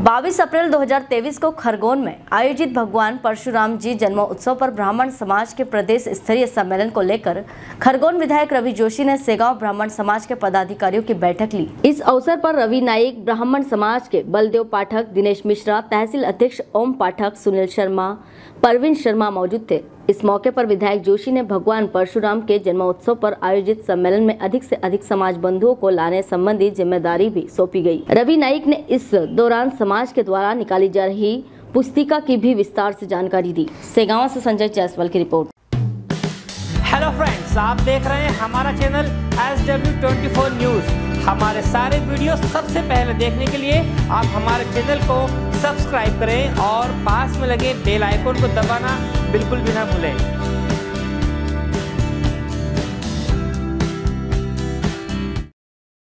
22 अप्रैल 2023 को खरगोन में आयोजित भगवान परशुराम जी जन्म उत्सव पर ब्राह्मण समाज के प्रदेश स्तरीय सम्मेलन को लेकर खरगोन विधायक रवि जोशी ने सेगांव ब्राह्मण समाज के पदाधिकारियों की बैठक ली। इस अवसर पर रवि नाइक ब्राह्मण समाज के बलदेव पाठक दिनेश मिश्रा, तहसील अध्यक्ष ओम पाठक सुनील शर्मा, परवीन शर्मा मौजूद थे। इस मौके पर विधायक जोशी ने भगवान परशुराम के जन्मोत्सव पर आयोजित सम्मेलन में अधिक से अधिक समाज बंधुओं को लाने संबंधी ज़िम्मेदारी भी सौंपी गई। रवि नाइक ने इस दौरान समाज के द्वारा निकाली जा रही पुस्तिका की भी विस्तार से जानकारी दी। सेगावा से संजय जायसवाल की रिपोर्ट। हेलो फ्रेंड्स आप देख रहे हैं हमारा channel S W twenty four news हमारे सारे वीडियो सबसे पहले देखने के लिए आप हमारे चैनल को सब्सक्राइब करें और पास में लगे बेल आइकन को दबाना बिल्कुल भी ना भूलें।